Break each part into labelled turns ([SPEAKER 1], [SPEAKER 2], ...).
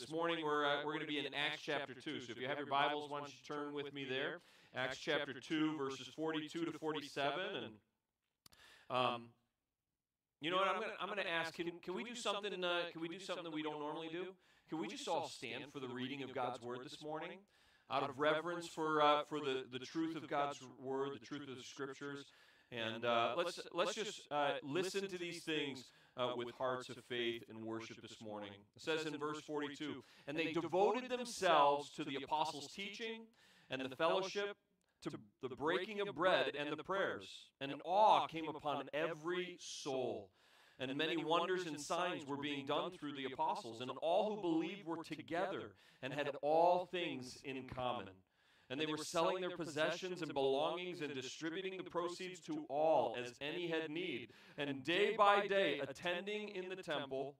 [SPEAKER 1] This morning we're, uh, we're going to be in Acts chapter 2. So if you have your Bibles, why don't you turn with me there? Acts chapter 2, verses 42 to 47. And, um, you know what? I'm going to I'm gonna ask can, can we do something uh, Can we do something that we don't normally do? Can we just all stand for the reading of God's Word this morning? Out of reverence for, uh, for the, the truth of God's Word, the truth of the Scriptures. And uh, let's, let's just uh, listen to these things uh, with hearts of faith and worship this morning. It says in verse 42 And they devoted themselves to the apostles' teaching and the fellowship, to the breaking of bread and the prayers. And awe came upon every soul. And many wonders and signs were being done through the apostles, and all who believed were together and had all things in common and they were selling their possessions and belongings and distributing the proceeds to all as any had need. And day by day, attending in the temple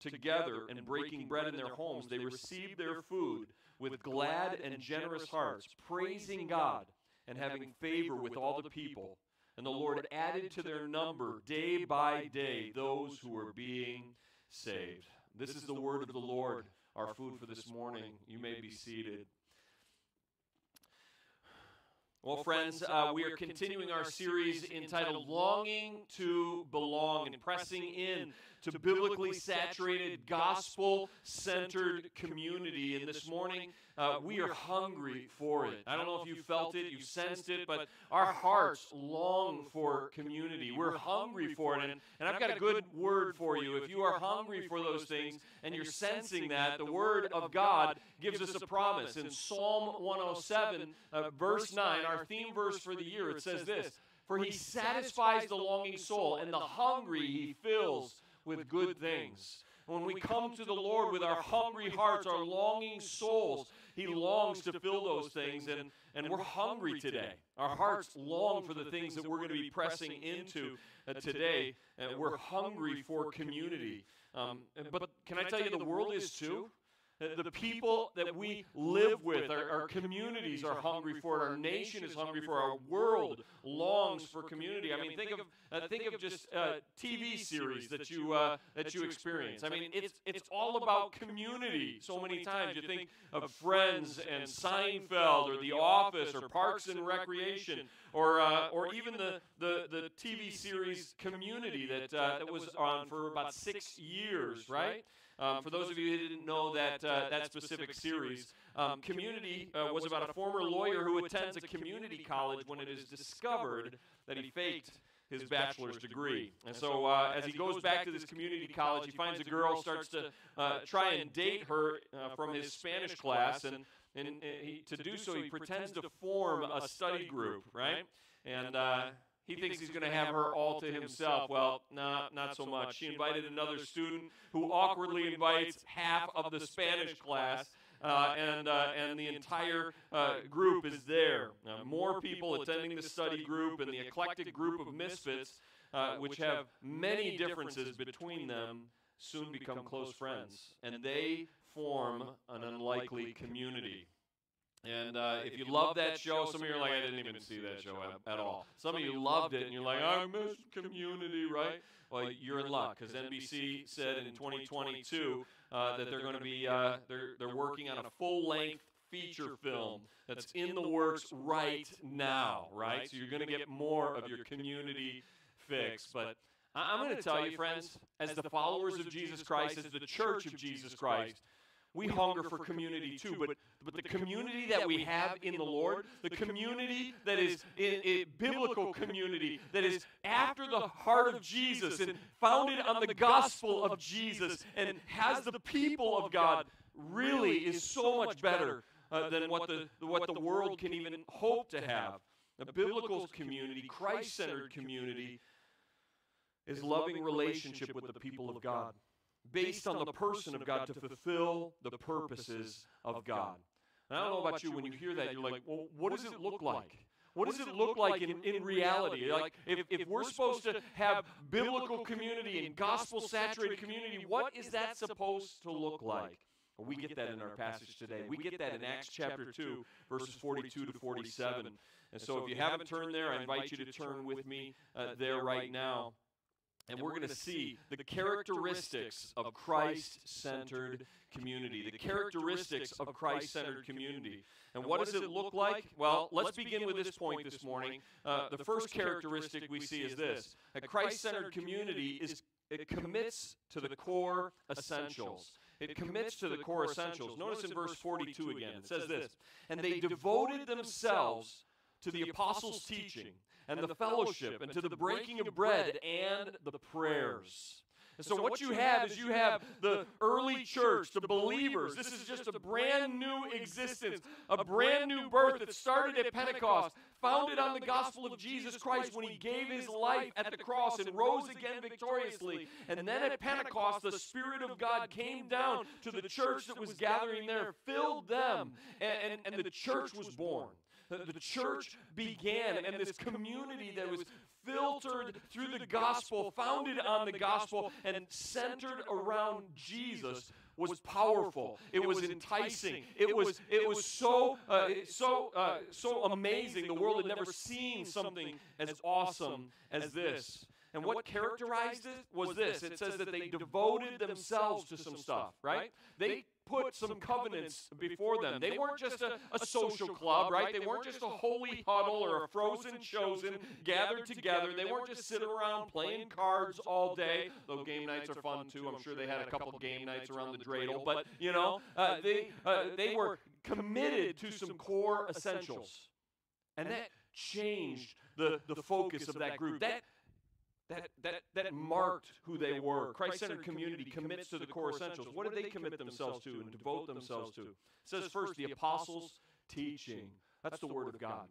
[SPEAKER 1] together and breaking bread in their homes, they received their food with glad and generous hearts, praising God and having favor with all the people. And the Lord added to their number day by day those who were being saved. This is the word of the Lord, our food for this morning. You may be seated. Well, friends, uh, we are continuing our series entitled Longing to Belong and pressing in to biblically saturated, gospel centered community. And this morning, uh, we are hungry for it. I don't know if you felt it, you sensed it, but our hearts long for community. We're hungry for it. And, and I've got a good word for you. If you are hungry for those things and you're sensing that, the Word of God gives us a promise. In Psalm 107, uh, verse 9, our theme verse for the year, it says this For he satisfies the longing soul, and the hungry he fills with good things. When we come to the Lord with our hungry hearts, our longing souls, He longs to fill those things, and, and we're hungry today. Our hearts long for the things that we're going to be pressing into uh, today, and we're hungry for community. Um, but can I tell you, the world is too? The people that we live with, our, our, communities are hungry for it. Our nation is hungry for it. Our world longs for community. I mean, think of uh, think of just uh, TV series that you uh, that you experience. I mean, it's it's all about community. So many times you think of Friends and Seinfeld or The Office or Parks and Recreation or uh, or even the, the the TV series Community that uh, that was on for about six years, right? Um, for those of you who didn't know that, uh, that specific series, um, Community uh, was about a former lawyer who attends a community college when it is discovered that he faked his bachelor's degree. And so uh, as he goes back to this community college, he finds a girl, starts to uh, try and date her uh, from his Spanish class, and, and he, to do so, he pretends to form a study group, right? And uh, he thinks he's going to have her all to himself. Well, nah, not so much. She invited another student who awkwardly invites half of the Spanish class. Uh, and, uh, and the entire uh, group is there. more people attending the study group and the eclectic group of misfits, uh, which have many differences between them, soon become close friends. And they form an unlikely community. And uh, if you love that show, some of you are like, I didn't even see that show at, at all. Some of you loved it, and you're like, I miss community, right? Well, you're in luck because NBC said in 2022 uh, that they're going to be uh, they're they're working on a full-length feature film that's in the works right now, right? So you're going to get more of your community fix, but. I'm going to tell you, friends, as the followers of Jesus Christ, as the church of Jesus Christ, we hunger for community too, but, but the community that we have in the Lord, the community that is in, in biblical community, that is after the heart of Jesus and founded on the gospel of Jesus and has the people of God, really is so much better uh, than what the, what the world can even hope to have. A biblical community, Christ centered community, is loving relationship with the people of God based on the person of God to fulfill the purposes of God. And I don't know about you, when you hear that, you're like, well, what does it look like? What does it look like in, in reality? Like, if, if we're supposed to have biblical community and gospel saturated community, what is that supposed to look like? we get that in our passage today. We get that in Acts chapter 2, verses 42 to 47. And so if you haven't turned there, I invite you to turn with me uh, there right now. And we're going to see the characteristics of Christ centered community. The characteristics of Christ centered community. And what does it look like? Well, let's begin with this point this morning. Uh, the first characteristic we see is this a Christ centered community is it commits to the core essentials. It commits to the core essentials. Notice in verse 42 again, it says this And they devoted themselves to the apostles' teaching and the fellowship and to the breaking of bread and the prayers. And so, what you have is you have the early church, the believers. This is just a brand new existence, a brand new birth that started at Pentecost, founded on the gospel of Jesus Christ when he gave his life at the cross and rose again victoriously. And then at Pentecost, the Spirit of God came down to the church that was gathering there, filled them, and, and, and the church was born. The, the church began, and this community that was filtered through the gospel, founded on the gospel, and centered around Jesus was powerful. It was enticing. It was it was so uh, so uh, so amazing. The world had never seen something as awesome as this. And what characterized it was this. It says that they devoted themselves to some stuff, right? They put some covenants before them. They weren't just a, a social club, right? They weren't just a holy huddle or a frozen chosen gathered together. They weren't just sitting around playing cards all day, though game nights are fun too. I'm sure they had a couple game nights around the dreidel, but you know, uh, they uh, they were committed to some core essentials, and that changed the the focus of that group. That that, that, that marked who they were. Christ centered community commits to the core essentials. What did they commit themselves to and devote themselves to? It says first, the apostles' teaching. That's the Word of God.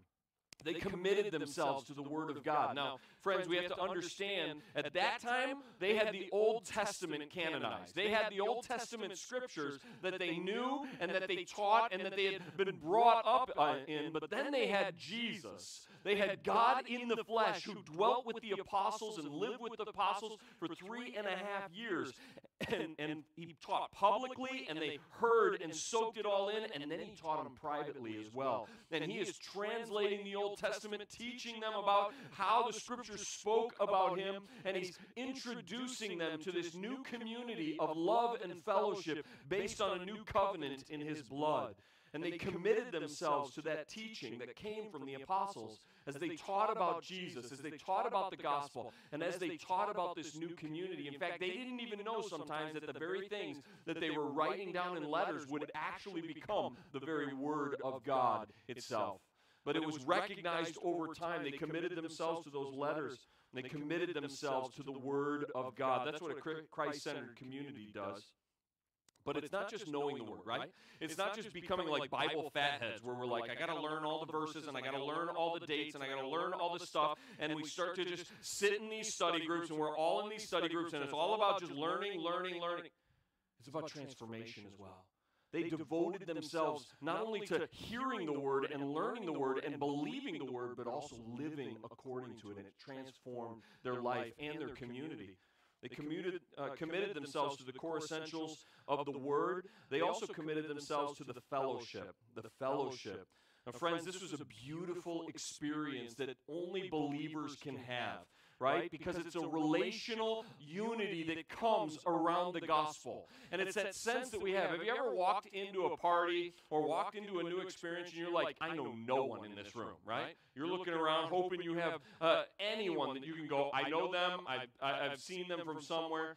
[SPEAKER 1] They committed themselves to the Word of God. Now, friends, we have to understand at that time, they had the Old Testament canonized. They had the Old Testament scriptures that they knew and that they taught and that they had been brought up in, but then they had Jesus. They had God in the flesh who dwelt with the apostles and lived with the apostles for three and a half years. And, and he taught publicly, and they heard and soaked it all in, and then he taught them privately as well. And he is translating the Old Testament, teaching them about how the scriptures spoke about him, and he's introducing them to this new community of love and fellowship based on a new covenant in his blood. And they committed themselves to that teaching that came from the apostles as they taught about Jesus, as they taught about the gospel, and as they taught about this new community. In fact, they didn't even know sometimes that the very things that they were writing down in letters would actually become the very word of God itself. But it was recognized over time. They committed themselves to those letters. They committed themselves to the Word of God. That's what a Christ centered community does. But it's not just knowing the word, right? It's not just becoming like Bible fatheads where we're like, I got to learn all the verses and I got to learn all the dates and I got to learn all the stuff. And we start to just sit in these study groups and we're all in these study groups and it's all about just learning, learning, learning. It's about transformation as well. They devoted themselves not only to hearing the word and learning the word and believing the word, but also living according to it. And it transformed their life and their community. They commuted, uh, committed themselves to the core essentials of the Word. They also committed themselves to the fellowship. The fellowship. Now, friends, this was a beautiful experience that only believers can have right? Because it's a relational unity that comes around the gospel. And it's that sense that we have. Have you ever walked into a party or walked into a new experience and you're like, I know no one in this room, right? You're looking around hoping you have uh, anyone that you can go, I know them, I've, I've seen them from somewhere.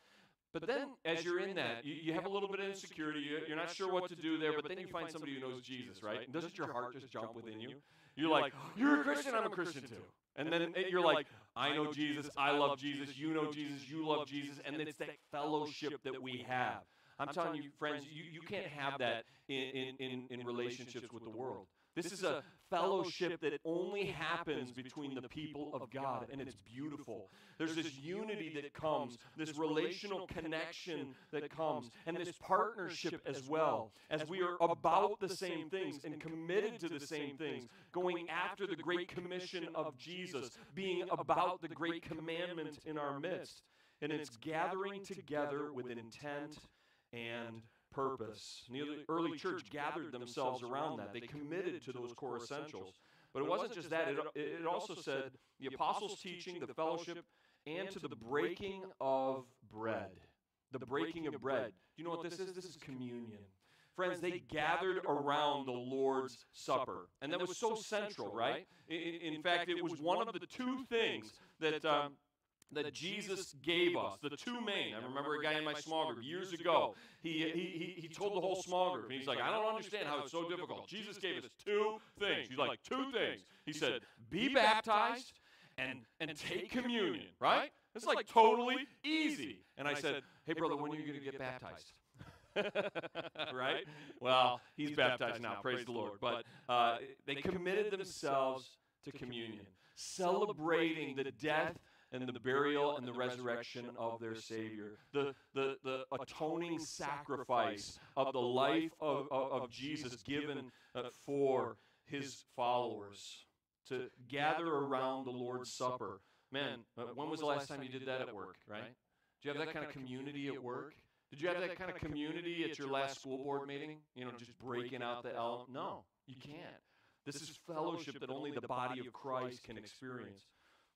[SPEAKER 1] But then, as you're in that, you, you have a little bit of insecurity. You're not sure what to do there, but then you find somebody who knows Jesus, right? And doesn't your heart just jump within you? You're like, you're a Christian, I'm a Christian too. And then you're like, I know Jesus, I love Jesus, you know Jesus, you love Jesus, and it's that fellowship that we have. I'm telling you, friends, you, you can't have that in, in, in relationships with the world. This is a fellowship that only happens between the people of God, and it's beautiful. There's this unity that comes, this relational connection that comes, and this partnership as well, as we are about the same things and committed to the same things, going after the great commission of Jesus, being about the great commandment in our midst. And it's gathering together with intent and purpose. And the early church gathered themselves around that. They committed to those core essentials. But it wasn't just that, it, it also said the apostles' teaching, the fellowship, and to the breaking of bread. The breaking of bread. Do you know what this is? This is communion. Friends, they gathered around the Lord's Supper. And that was so central, right? In, in fact, it was one of the two things that, um, that Jesus gave us, the two main. I remember a guy in my small group years ago. He, he, he, he told the whole small group, and he's like, I don't understand how it's so difficult. Jesus gave us two things. He's like, two things. He said, be baptized and, and take communion, right? It's like totally easy. And I said, hey, brother, when are you going to get baptized? right? Well, he's baptized now, praise the Lord. But uh, they committed themselves to communion, celebrating the death and the burial and the resurrection of their Savior, the, the, the atoning sacrifice of the life of, of, of Jesus given uh, for his followers to gather around the Lord's Supper. Man, uh, when was the last time you did that at work, right? Do you have that kind of community at work? Did you have that kind of community at your last school board meeting? You know, just breaking out the element? No, you can't. This is fellowship that only the body of Christ can experience.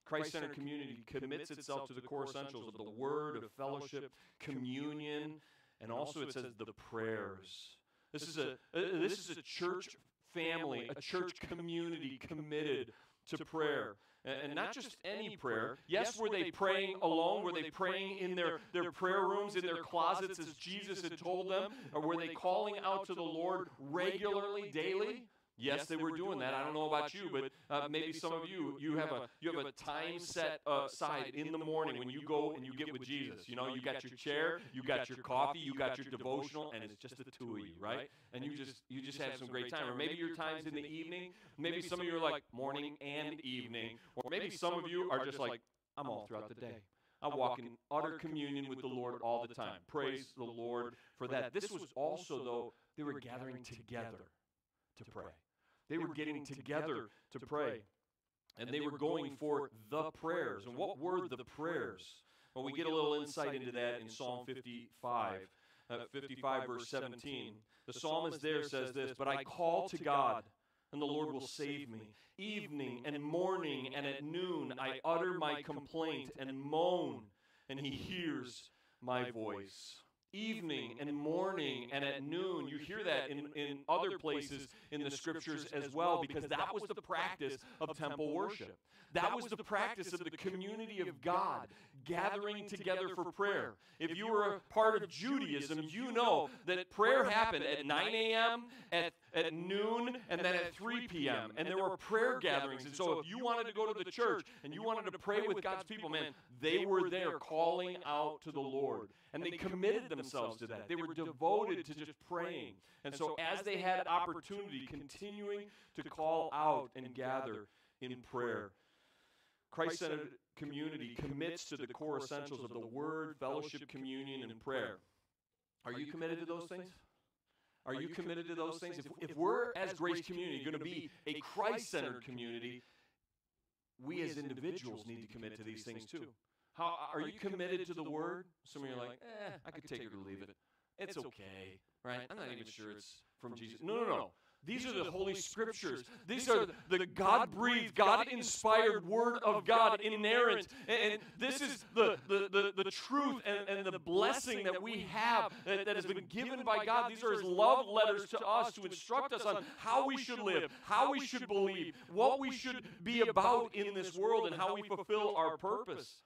[SPEAKER 1] Christ centered community commits itself to the core essentials of the word, of fellowship, communion, and also it says the prayers. This is a, uh, this is a church family, a church community committed to prayer. And, not just any prayer. Yes, were they praying alone? Were they praying in their, their prayer rooms, in their closets, as Jesus had told them? Or were they calling out to the Lord regularly, daily? Yes, they were doing that. I don't know about you, but uh, maybe some of you you have a you have a time set aside in the morning when you go and you get with Jesus. You know, you got your chair, you got your coffee, you got your devotional, and it's just the two of you, right? And you just you just have some great time. Or maybe your time's in the evening. Maybe some of you are like morning and evening, or maybe some of you are just like I'm all throughout the day. I walk in utter communion with the Lord all the time. Praise the Lord for that. This was also though they were gathering together to pray. They were getting together to pray. And they were going for the prayers. And what were the prayers? Well, we get a little insight into that in Psalm 55. Uh, 55 verse 17. The psalmist there says this, But I call to God, and the Lord will save me. Evening and morning and at noon I utter my complaint and moan, and he hears my voice evening and morning and at noon. You hear that in, in other places in the scriptures as well because that was the practice of temple worship. That was the practice of the community of God gathering together for prayer. If you were a part of Judaism, you know that prayer happened at 9 a.m., at, at noon, and then at 3 p.m. And there were prayer gatherings. And so if you wanted to go to the church and you wanted to pray with God's people, man, they were there calling out to the Lord. And they committed themselves to that. They were devoted to just praying. And so as they had opportunity, continuing to call out and gather in prayer. Christ centered community commits to the core essentials of the word, fellowship, communion, and prayer. Are you committed to those things? Are you committed to those things? If, if we're, as Grace Community, going to be a Christ centered community, we as individuals need to commit to these things too. How are you committed to the word? Some of you are like, eh, I could take it or leave it. It's okay, right? I'm not even sure it's from Jesus. No, no, no. These are the Holy Scriptures. These are the God breathed, God inspired Word of God, inerrant. And this is the, the, the, the truth and, and the blessing that we have that, that has been given by God. These are His love letters to us to instruct us on how we should live, how we should believe, what we should be about in this world, and how we fulfill our purpose.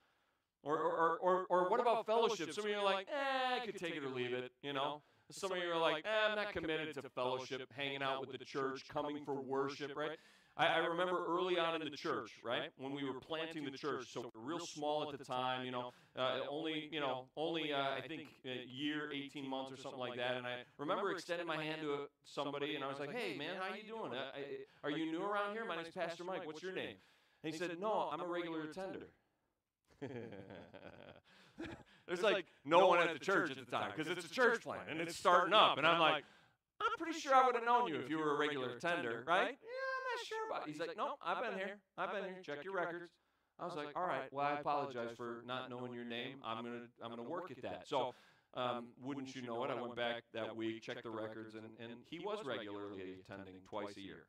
[SPEAKER 1] Or, or, or, or, what about fellowship? Some of you are like, eh, I could take it or leave it, you know? Some of you are like, eh, I'm not committed to fellowship, hanging out with the church, coming for worship, right? I, I, remember early on in the church, right, when we were planting the church. So we were real small at the time, you know, uh, only, you know, only uh, I think a year, 18 months or something like that. And I remember extending my hand to somebody, and I was like, "Hey, man, how you doing? Uh, are you new around here? My name's Pastor Mike. What's your name?" And he said, "No, I'm a regular attender." There's like no one at the church at the time because it's a church plant and it's starting up. And I'm like, I'm pretty sure I would have known you if you were a regular attender, right? Yeah, I'm not sure about it. He's like, no, I've been here. I've been here. Check your records. I was like, all right, well, I apologize for not knowing your name. I'm gonna I'm gonna work at that. So, um, wouldn't you know it? I went back that week, checked the records, and, and he was regularly attending twice a year.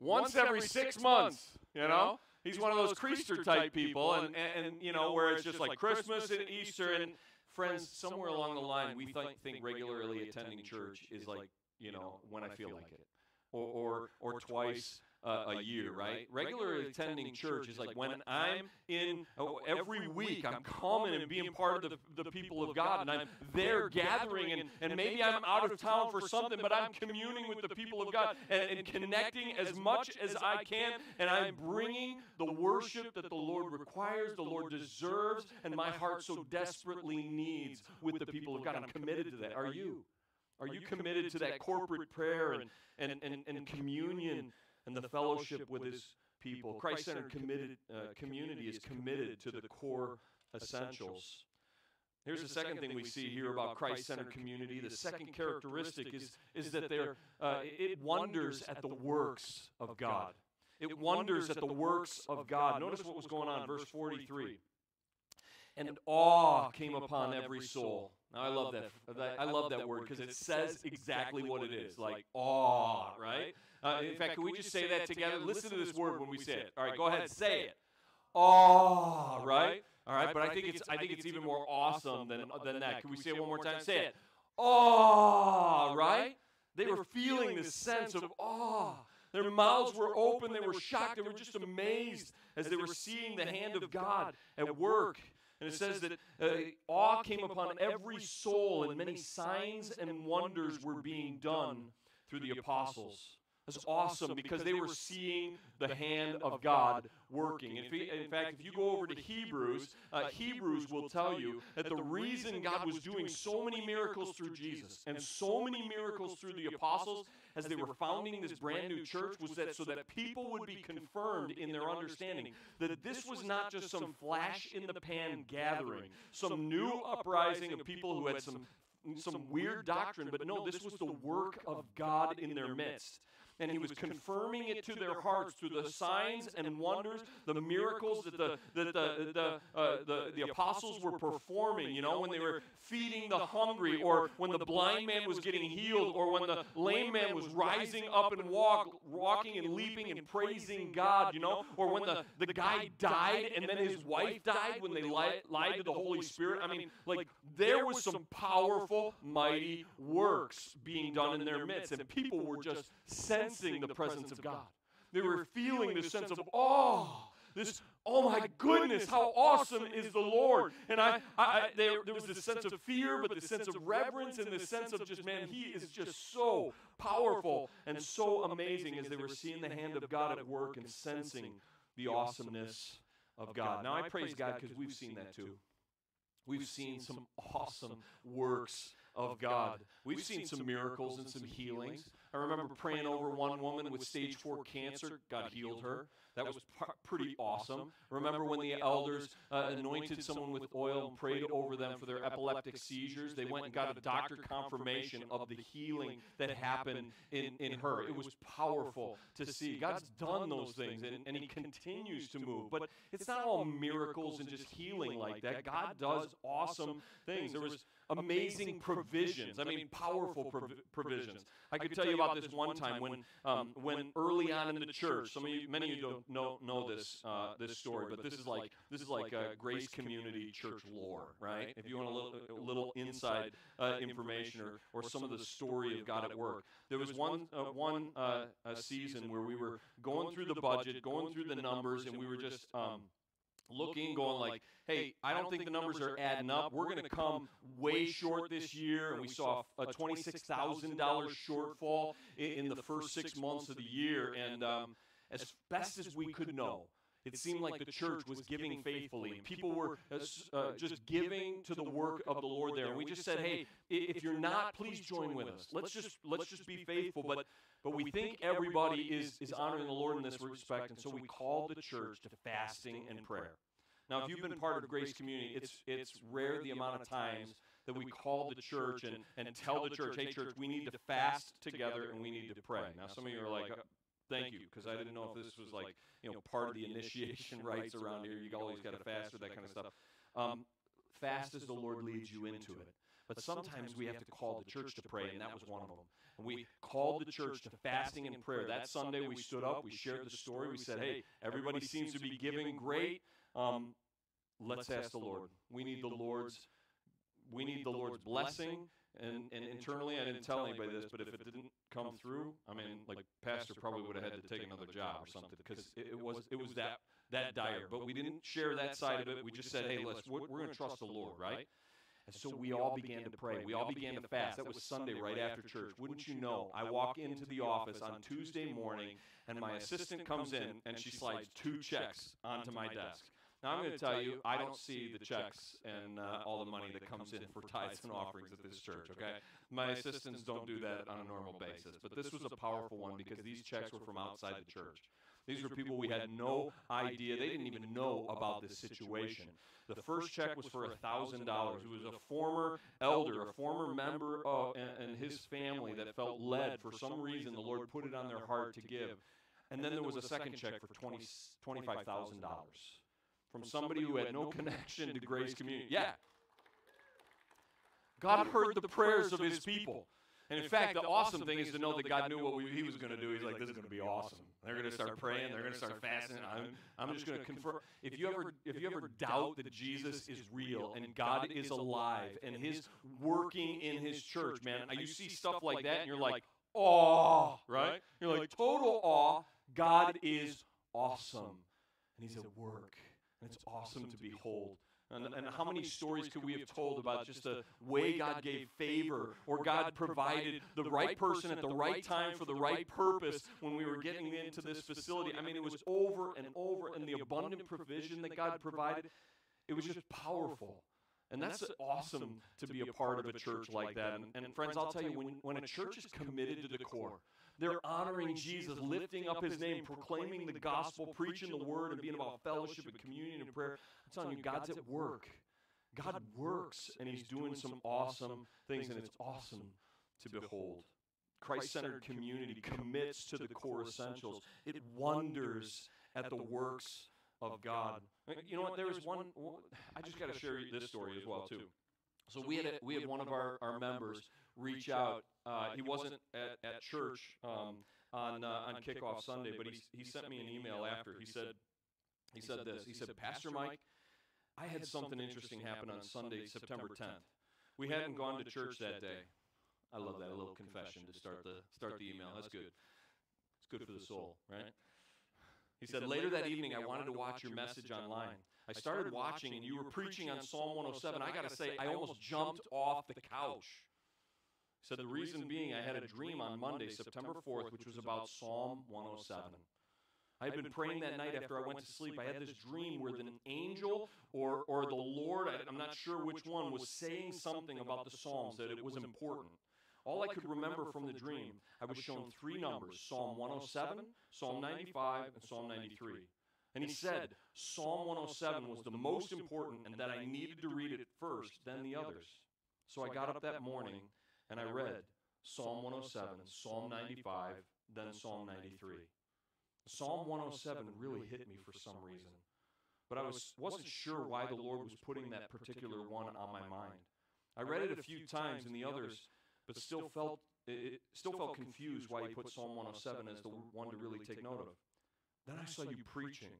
[SPEAKER 1] Once every six months, you know? He's one of those Creaster type people, and, and, and, you know, where it's just like Christmas and Easter. And friends, somewhere along the line, we th- think regularly attending church is like, you know, when I feel like it, or, or, or twice uh, a year, right? Regularly attending church is like when I'm in oh, every week, I'm coming and being part of the, the people of God, and I'm there gathering, and, and maybe I'm out of town for something, but I'm communing with the people of God and, and connecting as much as I can, and I'm bringing the worship that the Lord requires, the Lord deserves, and my heart so desperately needs with the people of God. I'm committed to that. Are you? Are you committed to that corporate prayer and, and, and, and communion and the fellowship with his people. Christ centered uh, community is committed to the core essentials. Here's the second thing we see here about Christ centered community. The second characteristic is, is that they're, uh, it wonders at the works of God. It wonders at the works of God. Notice what was going on, verse 43. And awe came upon every soul. Now I love that. I love that word because it says exactly what it is, like awe, right? Uh, in fact, can we just say that together? Listen to this word when we say it. All right, go ahead, say it. Awe, right? All right, but I think it's I think it's even more awesome than than that. Can we say it one more time? Say it. Awe, right? They were feeling this sense of awe. Their mouths were open. They were shocked. They were just amazed as they were seeing the hand of God at work. And it says that uh, awe came upon every soul, and many signs and wonders were being done through the apostles. That's awesome because they were seeing the hand of God working. In, fact, if you go over to Hebrews, uh, Hebrews will tell you that the reason God was doing so many miracles through Jesus and so many miracles through the apostles as they were founding this brand new church was that so that people would be confirmed in their understanding that this was not just some flash in the pan gathering, some new uprising of people who had some some weird doctrine, but no, this was the work of God in their midst and he was confirming it to their hearts through the signs and wonders, the miracles that the, that the, the, uh, the, the apostles were performing, you know, when they were feeding the hungry, or when the blind man was getting healed, or when the lame man was rising up and walk, walking and leaping and praising God, you know, or when the, the guy died and then his wife died when they lied, lied to the Holy Spirit. I mean, like, there was some powerful, mighty works being done in their midst, and people were just sensing the presence of God. They were feeling this sense of awe this, oh my oh goodness, how awesome is the Lord. And I, I, there, there was this sense of fear, but the sense of reverence and the sense of just, man, he is just so powerful and so amazing as they were seeing the hand of God at work and sensing the awesomeness of God. Now, I praise God because we've seen that too. We've seen some awesome works of God. We've seen some miracles and some healings. I remember praying over one woman with stage four cancer. God healed her. That was pretty awesome. Remember when the elders uh, anointed someone with oil and prayed over them for their epileptic seizures? They went and got a doctor confirmation of the healing that happened in, in her. It was powerful to see. God's done those things and, and He continues to move. But it's not all miracles and just healing like that. God does awesome things. There was amazing provisions. I mean, powerful prov- provisions. I could tell you about this one time when, um, when early on in the church. Some of you, many of you don't know know this uh, this story, but this is like this is like a Grace Community Church lore, right? If you want a little, a little inside uh, information or, or some of the story of God at work, there was one uh, one uh, season where we were going through the budget, going through the numbers, and we were just um, looking, going like, hey, I don't think the numbers are adding up. We're going to come way short this year. And we saw a $26,000 shortfall in, the first six months of the year. And um, as best as we could know, it seemed like the church was giving faithfully. And people were uh, uh, just giving to the work of the Lord there. And we just said, hey, if you're not, please join with us. Let's just let's just be faithful. But but we think everybody is is honoring the Lord in this respect. And so we called the church to fasting and prayer. Now, if you've been part of Grace Community, it's, it's rare the amount of times that we call the church and, and tell the church, hey, church, we need to fast together and we need to pray. Now, some of you are like, thank you, because I didn't know if this was like, you know, part of the initiation rites around here. You always got to fast or that kind of stuff. Um, fast as the Lord leads you into it. But sometimes we have to call the church to pray, and that was one of them. And we called the church to fasting and prayer. That Sunday we stood up, we shared the story, we said, hey, everybody seems to be giving great. Um, let's ask the Lord. We need the Lord's we need the Lord's blessing. And, and internally, I didn't tell anybody this, but if it didn't come through, I mean, like pastor probably would have had to take another job or something because it, it was it was that that dire. But we didn't share that side of it. We just said, hey, let's we're, we're going to trust the Lord, right? And so we all began to pray. We all began to fast. That was Sunday right after church. Wouldn't you know? I walk into the office on Tuesday morning, and my assistant comes in and she slides two checks onto my desk. Now, I'm going to tell you, I don't see the checks and uh, all the money that comes in for tithes and offerings at this church, okay? My assistants don't do that on a normal basis. But this was a powerful one because these checks were from outside the church. These were people we had no idea. They didn't even know about this situation. The first check was for $1,000. It was a former elder, a former member of, and, and his family that felt led for some reason. The Lord put it on their heart to give. And then there was a second check for 20, $25,000 from somebody who had no connection to Grace Community. Yeah. God heard the prayers of his people. And in fact, the awesome thing is to know that God knew what we, he was going to do. He's like, this is going to be awesome. They're going to start praying. They're going to start fasting. I'm, I'm just going to confirm. If you ever, if you ever doubt that Jesus is real and God is alive and His working in His church, man, you see stuff like that and you're like, awe, right? You're like total awe. God oh, is awesome, and He's at work. And it's awesome to behold. And, and, how many stories could we have told about just the way God gave favor or God provided the right person at the right time for the right purpose when we were getting into this facility? I mean, it was over and over, and the abundant provision that God provided, it was just powerful. And that's awesome to be a part of a church like that. And, and friends, I'll tell you, when, when a church is committed to the core, they're honoring Jesus, lifting up his name, proclaiming the gospel, preaching the word, and being about fellowship and communion and prayer. I'm telling you, God's at work. God works, and he's doing some awesome things, and it's awesome to behold. Christ centered community commits to the core essentials, it wonders at the works of God. Uh, you know what? There was one, I just got to share this story as well, too. So we had, a, we had one of our, our members reach out. Uh, he wasn't at, at church um, on, uh, on kickoff Sunday, but he, he sent me an email after. He said, he said this. He said, Pastor Mike, I had something interesting happen on Sunday, September 10th. We hadn't gone to church that day. I love that, a little confession to start the, start the email. That's good. It's good for the soul, right? He said, Later that evening, I wanted to watch your message online. I started watching, and you were preaching on Psalm 107. I got to say, I almost jumped off the couch. He said, The reason being, I had a dream on Monday, September 4th, which was about Psalm 107. I had been praying that night after I went to sleep. I had this dream where an angel or, or the Lord, I, I'm not sure which one, was saying something about the Psalms, that it was important. All I could remember from the dream, I was shown three numbers Psalm 107, Psalm 95, and Psalm 93. And he said Psalm 107 was the most important and that I needed to read it first, then the others. So I got up that morning and I read Psalm 107, Psalm 95, then Psalm 93. Psalm 107 really hit me for some reason. But I was, wasn't sure why the Lord was putting that particular one on my mind. I read it a few times in the others but still felt it still felt confused why he put Psalm 107 as the one to really take note of. Then I saw you preaching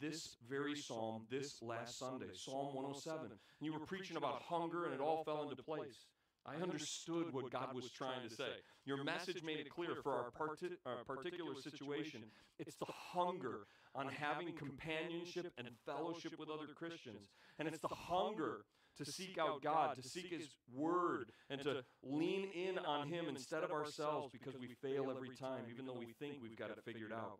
[SPEAKER 1] this very psalm this last Sunday, Psalm 107. And you were preaching about hunger, and it all fell into place. I understood what God was trying to say. Your message made it clear for our, parti- our particular situation. It's the hunger on having companionship and fellowship with other Christians. And it's the hunger to seek out God, to seek His Word, and to lean in on Him instead of ourselves because we fail every time, even though we think we've got it figured out.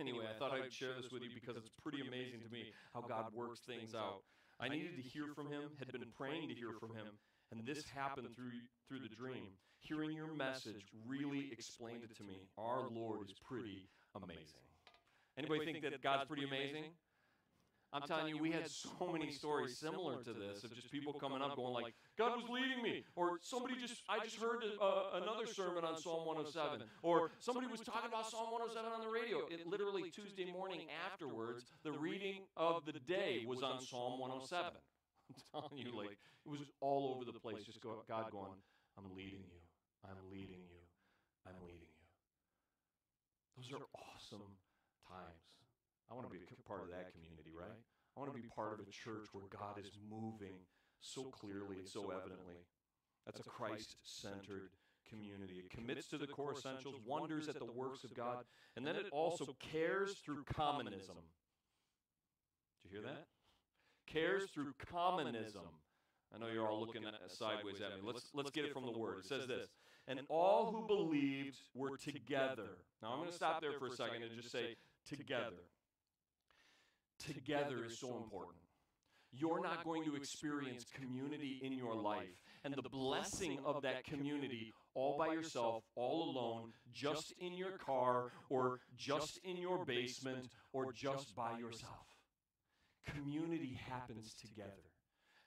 [SPEAKER 1] Anyway, I thought I'd share this with you because it's pretty amazing to me how God works things out. I needed to hear from Him, had been praying to hear from Him, and this happened through, through the dream. Hearing your message really explained it to me. Our Lord is pretty amazing. Anybody think that God's pretty amazing? I'm telling you, we had so many stories similar to this of just people coming up going like, God was leading me. Or somebody just, I just heard uh, another sermon on Psalm 107. Or somebody was talking about Psalm 107 on the radio. It literally Tuesday morning afterwards, the reading of the day was on Psalm 107. I'm telling you, like it was all over the place. Just go, God going, I'm leading you. I'm leading you. I'm leading you. Those are awesome times. I want to be a part of that community, right? I want to be part of a church where God is moving so clearly and so evidently. That's a Christ centered community. It commits to the core essentials, wonders at the works of God, and then it also cares through commonism. Did you hear that? Cares through commonism. I know you're all looking at, sideways at me. Let's, let's get it from the word. It says this And all who believed were together. Now I'm going to stop there for a second and just say together. Together is so important you're not going to experience community in your life and the blessing of that community all by yourself, all alone, just in your car or just in your basement or just by yourself. Community happens together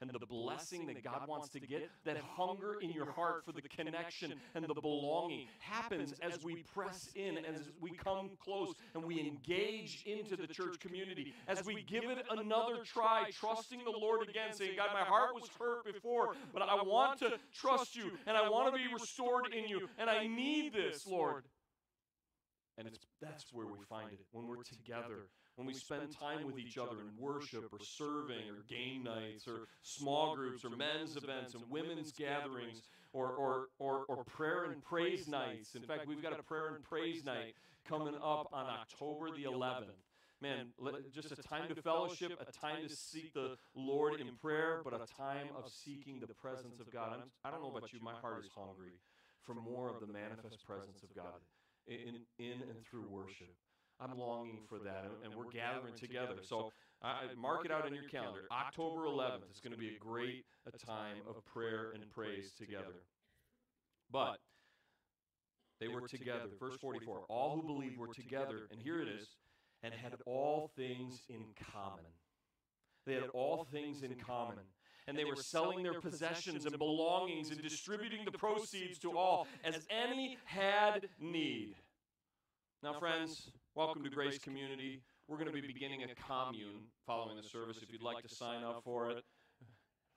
[SPEAKER 1] and the blessing that God wants to get, that hunger in your heart for the connection and the belonging happens as we press in, as we come close and we engage into the church community, as we give it another try, trusting the Lord again, saying, God, my heart was hurt before, but I want to trust you and I want to be restored in you, and I need this, Lord. And it's, that's where we find it when we're together when we spend time with each other in worship or serving or game nights or small groups or men's events and women's gatherings or, or, or, or prayer and praise nights. In fact, we've got a prayer and praise night coming up on October the 11th. Man, just a time to fellowship, a time to seek the Lord in prayer, but a time of seeking the presence of God. I'm, I do not know about you, my heart is hungry for more of the manifest presence of God in, in and through worship. I'm longing for that, and, we're gathering together. So I, mark it out in your calendar. October 11th is going to be a great a time of prayer and praise together. But they were together. Verse 44 All who believed were together, and here it is, and had all things in common. They had all things in common. And they were selling their possessions and belongings and distributing the proceeds to all as any had need. Now, friends, welcome to Grace Community. We're going to be beginning a commune following the service if you'd like to sign up for it.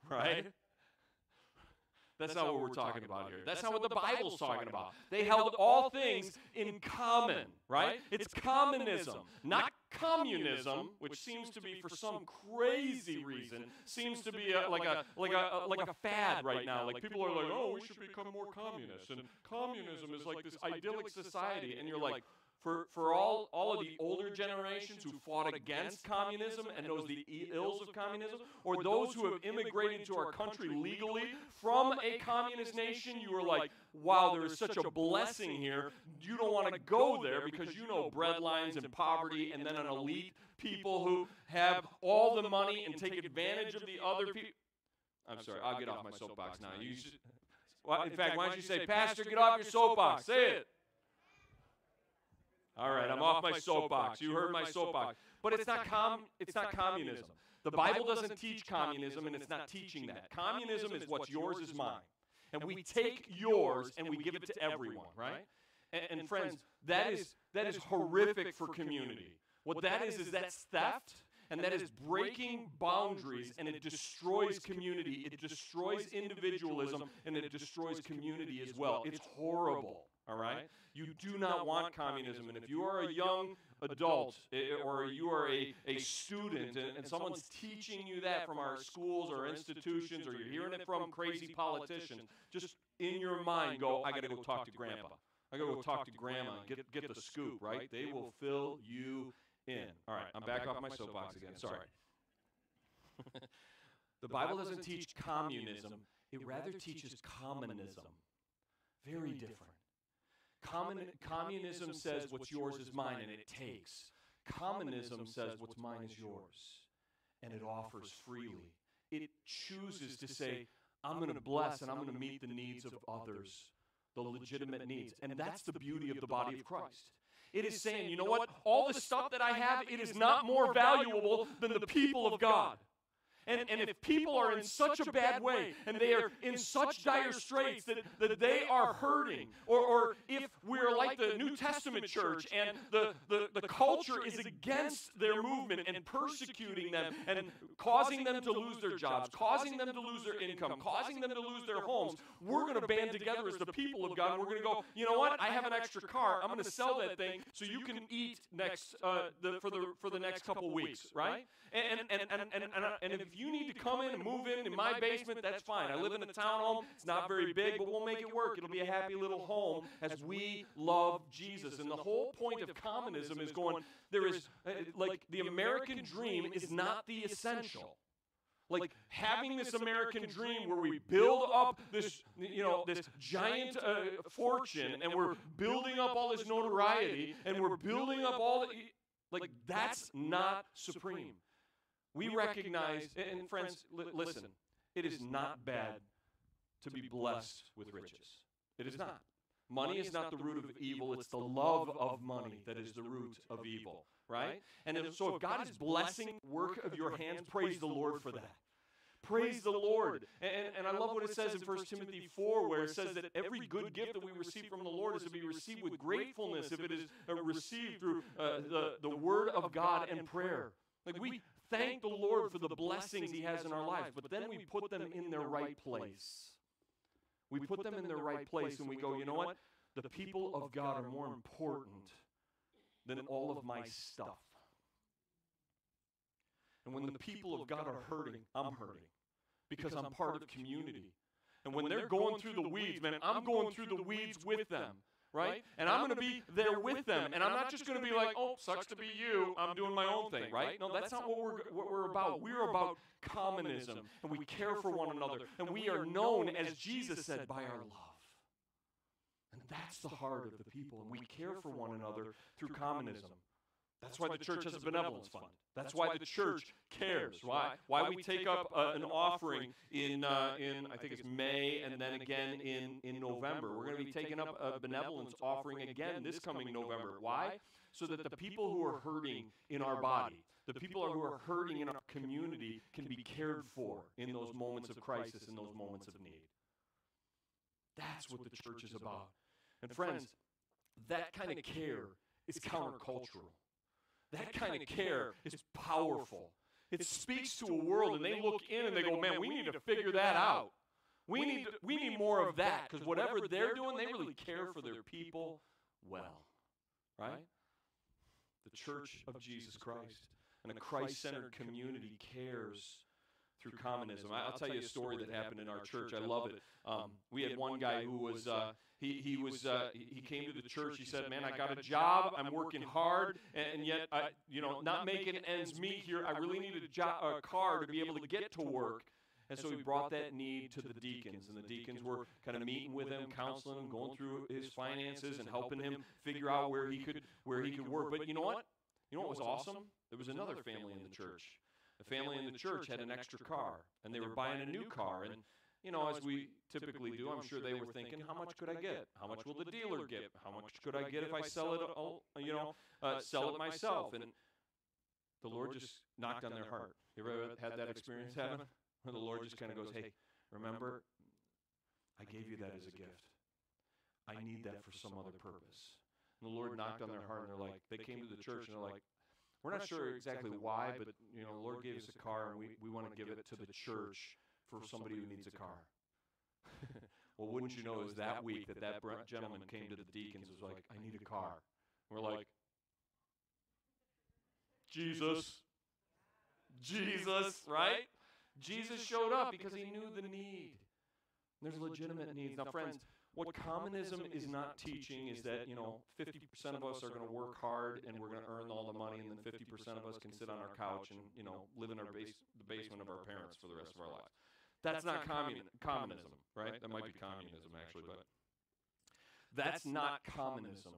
[SPEAKER 1] Right? That's not what we're talking about here. That's not what the Bible's talking about. They held all things in common, right? It's commonism, not communism, which seems to be for some crazy reason seems to be a, like a like a like a fad right now. Like people are like, "Oh, oh we should become more communist." And communism is like this idyllic society and you're like, for, for all, all of the older generations who fought against communism and knows the ills of communism, or those who have immigrated to our country legally from a communist nation, you were like, wow, there is such a blessing here. You don't want to go there because you know breadlines and poverty and then an elite people who have all the money and take advantage of the other people. I'm sorry, I'll get off my soapbox now. You should, well, in fact, why don't you say, Pastor, get off your soapbox? Say it. All right, I'm off my soapbox. You heard my soapbox. But it's not com it's not communism. The Bible doesn't teach communism and it's not teaching that. Communism is what's yours is mine. And we take yours and we give it to everyone, right? And, and friends, that is that is horrific for community. What that is is that's theft and that is breaking boundaries and it destroys community. It destroys individualism and it destroys community as well. It's horrible. All right? You do not want communism. And if you are a young adult or you are a, a student and, and someone's teaching you that from our schools or institutions or you're hearing it from crazy politicians, just in your mind go, I got to go talk to grandpa. I got to go talk to grandma and get, get the scoop, right? They will fill you in. All right, I'm back off my soapbox again. Sorry. the Bible doesn't teach communism, it rather teaches commonism. Very different. Common, communism says what's yours is mine and it takes. Commonism says what's mine is yours and it offers freely. It chooses to say, I'm going to bless and I'm going to meet the needs of others, the legitimate needs. And that's the beauty of the body of Christ. It is saying, you know what? All the stuff that I have, it is not more valuable than the people of God. And, and if people are in such a bad way and they are in such dire straits that, that they are hurting, or, or if we're like the New Testament church and the, the, the culture is against their movement and persecuting them and causing them to lose their jobs, causing them to lose their income, causing them to lose their homes, we're going to band together as the people of God we're going to go, you know what? I have an extra car. I'm going to sell that thing so you can eat next uh, the, for the for the next couple weeks, right? And and, and, and, and, and if you need to come in and move in in my basement, that's fine. I live in a townhome. It's not very big, but we'll make it work. It'll be a happy little home as we love Jesus. And the whole point of commonism is going. There is uh, like the American dream is not the essential like having this American dream where we build up this, you know, this giant uh, fortune, and we're building up all this notoriety, and we're building up all the, like that's not supreme. We recognize, and friends, li- listen, it is not bad to be blessed with riches. It is not. Money is not the root of evil, it's the love of money that is the root of evil right? And if, so if God is blessing work of your hands, praise the Lord for that. Praise the Lord. And, and I love what it says in 1 Timothy 4, where it says that every good gift that we receive from the Lord is to be received with gratefulness if it is received through uh, the, the Word of God and prayer. Like we thank the Lord for the blessings He has in our lives, but then we put them in their right place. We put them in their right place and we go, you know what? The people of God are more important than all of my stuff. And when the people of God are hurting, I'm hurting because I'm part of community. And when they're going through the weeds, man, I'm going through the weeds with them, right? And I'm going oh, oh, to be there with them. And I'm not just going to be like, oh, sucks to be you. I'm doing my own thing, right? No, that's not what we're, what we're about. We're about commonism, and we care for one another. And we are known, as Jesus said, by our love. And that's the heart of the people. And we care for one another through commonism. That's why the church has a benevolence fund. That's why the church cares. Why? Why we take up uh, an offering in uh, in I think it's May and then again in in November. We're going to be taking up a benevolence offering again this coming November. Why? So that the people who are hurting in our body, the people who are hurting in our community, can be cared for in those moments of crisis, in those moments of need. That's what the church is about. And friends, that kind of care is countercultural. That kind of care is powerful. It speaks to a world, and they look in and they go, man, we need to figure that out. We need, to, we need more of that because whatever they're doing, they really care for their people well. Right? The church of Jesus Christ and a Christ centered community cares through commonism. I'll tell you a story that happened in our church. I love it. Um, we had one guy who was uh, he, he was uh, he came to the church. He said, "Man, I got a job. I'm working hard, and, yet I, you know, not making ends meet here. I really need a, job, a car to be able to get to work." And so he brought that need to the deacons, and the deacons were kind of meeting with him, counseling him, going through his finances, and helping him figure out where he could where he could work. But you know what? You know what was awesome? There was another family in the church. The family in the church had an extra car, and they were buying a new car, and you know, as we typically do, I'm sure they were thinking, how much could I get? How much will the dealer get? How much could I get if I sell it, you know, uh, sell it myself? And the Lord just knocked on their heart. You ever had that experience happen? Where the Lord just kind of goes, hey, remember, I gave you that as a gift. I need that for some other purpose. And the Lord knocked on their heart, and they're like, they came to the church, and they're like, we're not sure exactly why, but you know, the Lord gave us a car, and we, we want to give it to the church for somebody who needs a car. well, wouldn't you know, it was that week that that gentleman came to the deacons was like, I need a car. we're like, Jesus. Jesus, right? Jesus showed up because he knew the need. There's legitimate needs. Now, friends, what commonism is not teaching is that, you know, 50% of us are going to work hard and we're going to earn all the money, and then 50% of us can sit on our couch and, you know, live in our base, the basement of our parents for the rest of our lives. That's, not, commun- commonism, right? That might be communism, actually, but that's not commonism.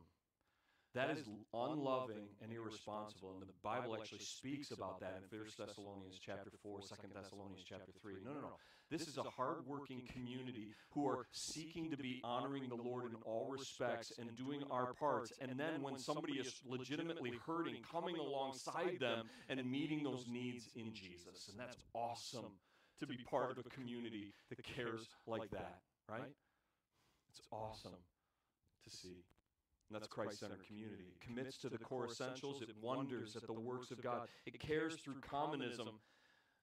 [SPEAKER 1] that is unloving and irresponsible. And the Bible actually speaks about that in 1 Thessalonians chapter 4, 2 Thessalonians chapter 3. No, no, no. This is a hardworking community who are seeking to be honoring the Lord in all respects and doing our parts. And then when somebody is legitimately hurting, coming alongside them and meeting those needs in Jesus. And that's awesome to be part of a community that cares like that, right? It's awesome to see. And that's Christ centered community. It commits to the core essentials, it wonders at the works of God, it cares through commonism.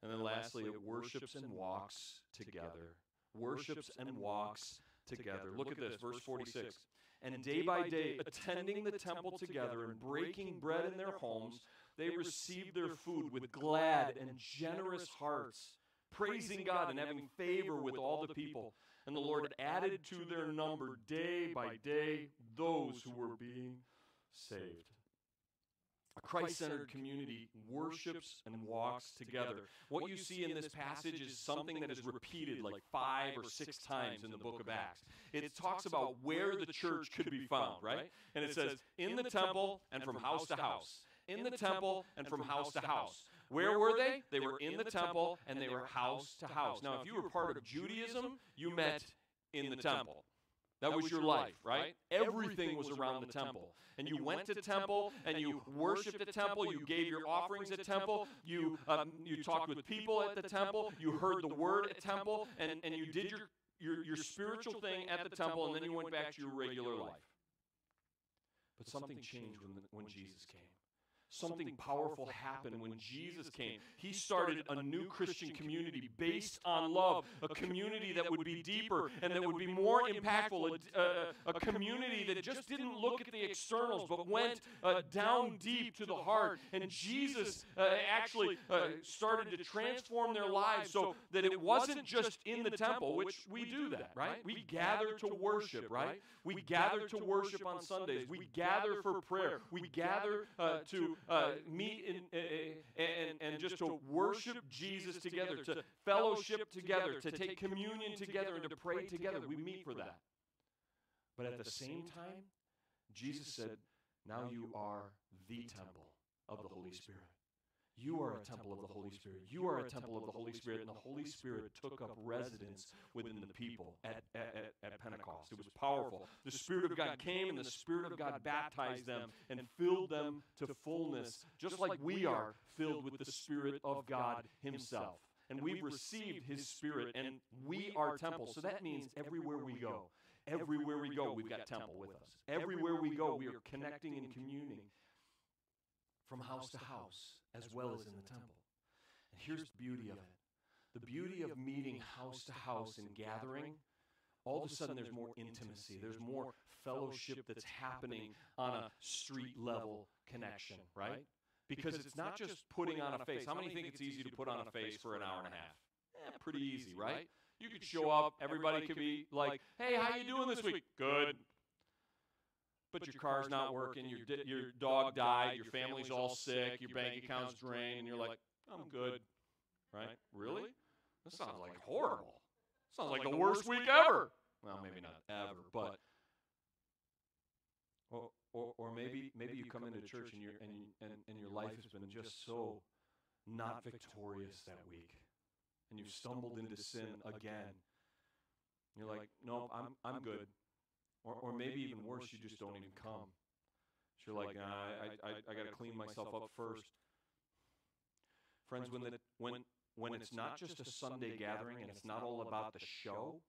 [SPEAKER 1] And then lastly, it worships and walks together. Worships and walks together. Look at this, verse 46. And day by day, attending the temple together and breaking bread in their homes, they received their food with glad and generous hearts, praising God and having favor with all the people. And the Lord added to their number day by day those who were being saved. A Christ centered community worships and walks together. What you see in this passage is something that is repeated like five or six times in the book of Acts. It talks about where the church could be found, right? And it says, in the temple and from house to house. In the temple and from house to house. Where were they? They were in the temple and they were house to house. Now, if you were part of Judaism, you met in the temple. That was your life, right? Everything was around the temple. And you went to temple and you worshiped at temple. You gave your offerings at temple. You, um, you talked with people at the temple. You heard the word at temple. And, and you did your, your, your spiritual thing at the temple. And then you went back to your regular life. But something changed when, the, when Jesus came something powerful happened when Jesus came. He started a new Christian community based on love, a community that would be deeper and that would be more impactful, a, a, a community that just didn't look at the externals but went uh, down deep to the heart. And Jesus uh, actually uh, started to transform their lives so that it wasn't just in the temple, which we do that, right? We gather to worship, right? We gather to worship on Sundays. We gather for prayer. We gather uh, to uh, meet in, uh, and, and just to worship Jesus together, to fellowship together, to take communion together, and to pray together. We meet for that. But at the same time, Jesus said, Now you are the temple of the Holy Spirit. You are a temple of the Holy Spirit. You are a temple of the Holy Spirit. And the Holy Spirit took up residence within the people at, at, at, Pentecost. It was powerful. The Spirit of God came and the Spirit of God baptized them and filled them to fullness, just like we are filled with the Spirit of God Himself. And we've received His Spirit, and we are temple. So that means everywhere we go, everywhere we go, we've got temple with us. Everywhere we go, we are connecting and communing from house to house as well as in the temple. And here's the beauty of it the beauty of meeting house to house and gathering. All of a sudden, there's more intimacy. There's more fellowship that's happening on a street level connection, right? Because it's not just putting on a face. How many think it's easy to put on a face for an hour and a half? Eh, pretty easy, right? You could show up. Everybody could be like, "Hey, how you doing this week?" Good but your car's not working, your, di- your dog died, your family's all sick, your bank account's drained, and you're like, I'm good. Right? Really? That sounds like horrible. Sounds like the worst week ever. Well, maybe not ever, but or, or, or maybe maybe you come into church and, you and, and, and your life has been just so not victorious that week. And you've stumbled into sin again. You're like, no, I'm, I'm good. Or, or maybe even worse, you just don't even come. So you're like, nah, I, I, I got to clean myself up first. Friends, when, the, when, when it's not just a Sunday gathering and it's not all about the show,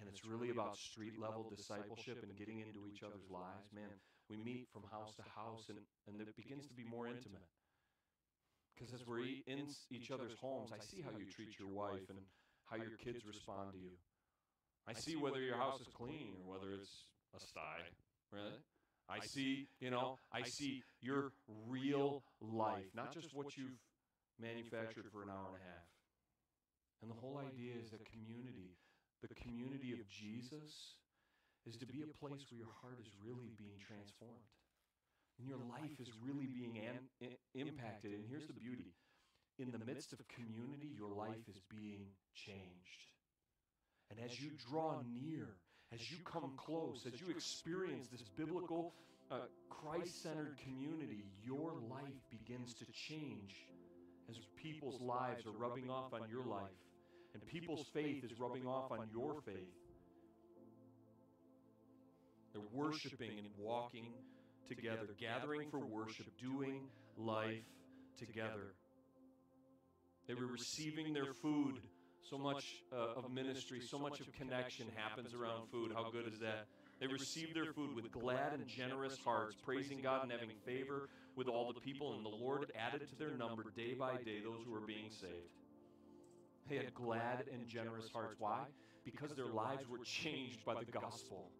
[SPEAKER 1] and it's really about street level discipleship and getting into each other's lives, man, we meet from house to house and, and it begins to be more intimate. Because as we're in each other's homes, I see how you treat your wife and how your kids respond to you. I see whether your house is clean or whether it's a sty. Really? I see, you know, I see your real life, not just what you've manufactured for an hour and a half. And the whole idea is that community, the community of Jesus, is to be a place where your heart is really being transformed. And your life is really being an, impacted. And here's the beauty in the midst of community, your life is being changed. And as you draw near, as you come close, as you experience this biblical a Christ centered community, your life begins to change as people's lives are rubbing off on your life and people's faith is rubbing off on your faith. They're worshiping and walking together, gathering for worship, doing life together. They were receiving their food. So much uh, of ministry, so much of connection happens around food. How good is that? They received their food with glad and generous hearts, praising God and having favor with all the people, and the Lord added to their number day by day those who were being saved. They had glad and generous hearts. Why? Because their lives were changed by the gospel.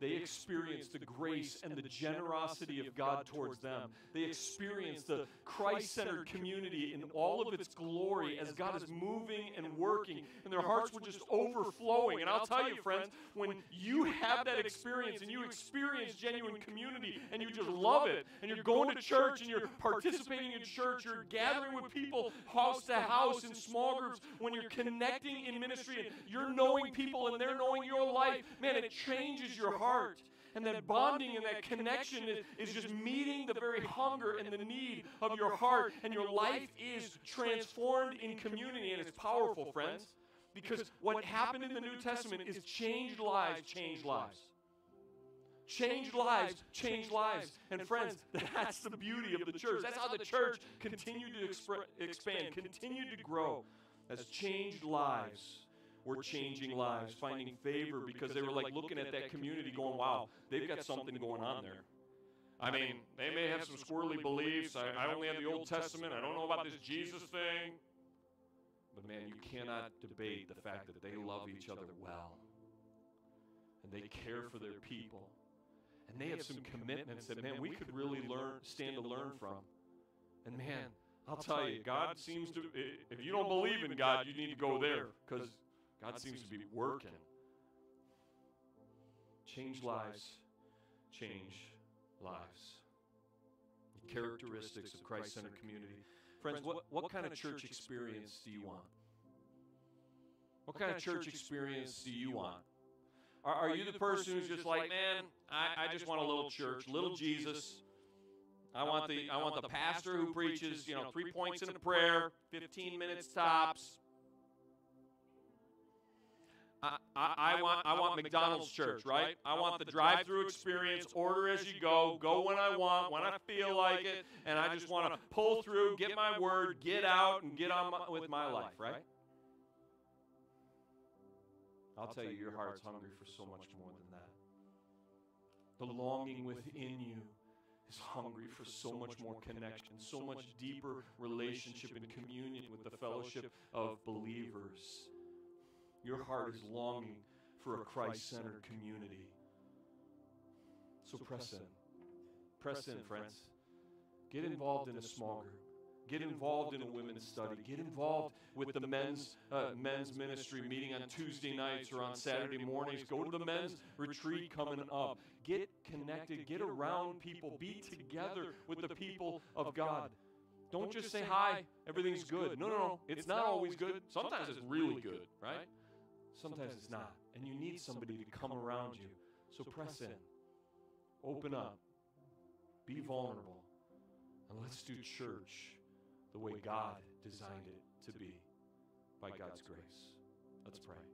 [SPEAKER 1] They experienced the grace and the generosity of God towards them. They experienced the Christ centered community in all of its glory as God is moving and working, and their hearts were just overflowing. And I'll tell you, friends, when you have that experience and you experience genuine community and you just love it, and you're going to church and you're participating in church, you're gathering with people house to house in small groups, when you're connecting in ministry and you're knowing people and they're knowing your life, man, it changes your heart heart. And that bonding and that connection is, is just meeting the very hunger and the need of your heart. And your life is transformed in community. And it's powerful, friends. Because what happened in the New Testament is changed lives, changed lives. Changed lives, changed lives. And friends, that's the beauty of the church. That's how the church continued to expand, continued to grow as changed lives were changing lives, finding favor because they were like looking at that community going, wow, they've got something going on there. I mean, they may have some squirrely beliefs. I, I only have the Old Testament. I don't know about this Jesus thing. But man, you cannot debate the fact that they love each other well. And they care for their people. And they have some commitments that, man, we could really learn, stand to learn from. And man, I'll tell you, God seems to, if you don't believe in God, you need to go there because God seems to be working. Change lives, change lives. The characteristics of Christ centered community. Friends, what, what kind of church experience do you want? What kind of church experience do you want? Are, are you the person who's just like, man, I, I just want a little church, little Jesus. I want the I want the pastor who preaches, you know, three points in a prayer, 15 minutes tops, I, I, want I want McDonald's church, right? I want the drive-through experience, order as you go, go when I want, when I feel like it, and I just want to pull through, get my word, get out, and get on my, with my life, right? I'll tell you, your heart's hungry for so much more than that. The longing within you is hungry for so much more connection, so much deeper relationship and communion with the fellowship of believers. Your heart is longing for a Christ centered community. So press in. Press in, friends. Get involved in a small group. Get involved in a women's study. Get involved with the men's uh, men's ministry meeting on Tuesday nights or on Saturday mornings. Go to the men's retreat coming up. Get connected. Get around people. Be together with the people of God. Don't just say hi, everything's good. No, no, no. It's not always good. Sometimes it's really good, right? Sometimes it's not. And you need somebody to come around you. So press in, open up, be vulnerable, and let's do church the way God designed it to be by God's grace. Let's pray.